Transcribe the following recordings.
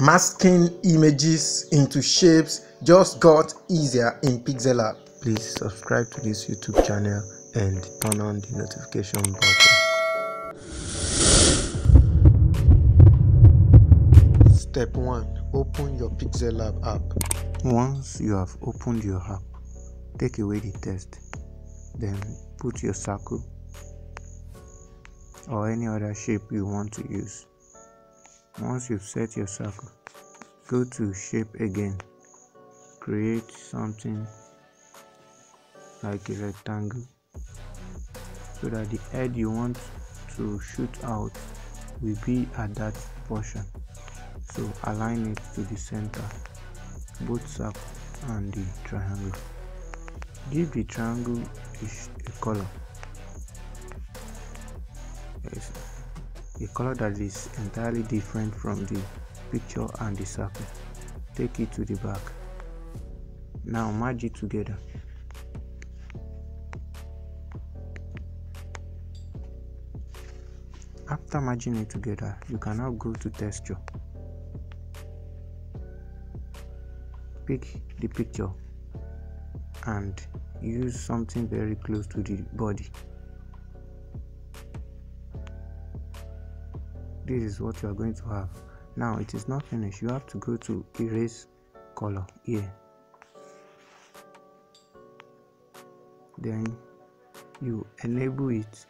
masking images into shapes just got easier in Pixellab. Please subscribe to this YouTube channel and turn on the notification button. Step 1. Open your Pixellab app. Once you have opened your app, take away the text, then put your circle or any other shape you want to use. Once you've set your circle, go to shape again, create something like a rectangle so that the head you want to shoot out will be at that portion. So align it to the center, both circle and the triangle. Give the triangle a, a color. A color that is entirely different from the picture and the circle. Take it to the back. Now merge it together. After merging it together you can now go to texture. Pick the picture and use something very close to the body this is what you are going to have. Now it is not finished. You have to go to erase color here. Then you enable it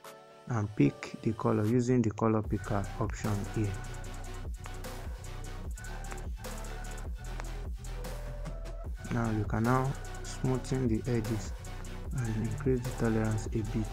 and pick the color using the color picker option here. Now you can now smoothen the edges and increase the tolerance a bit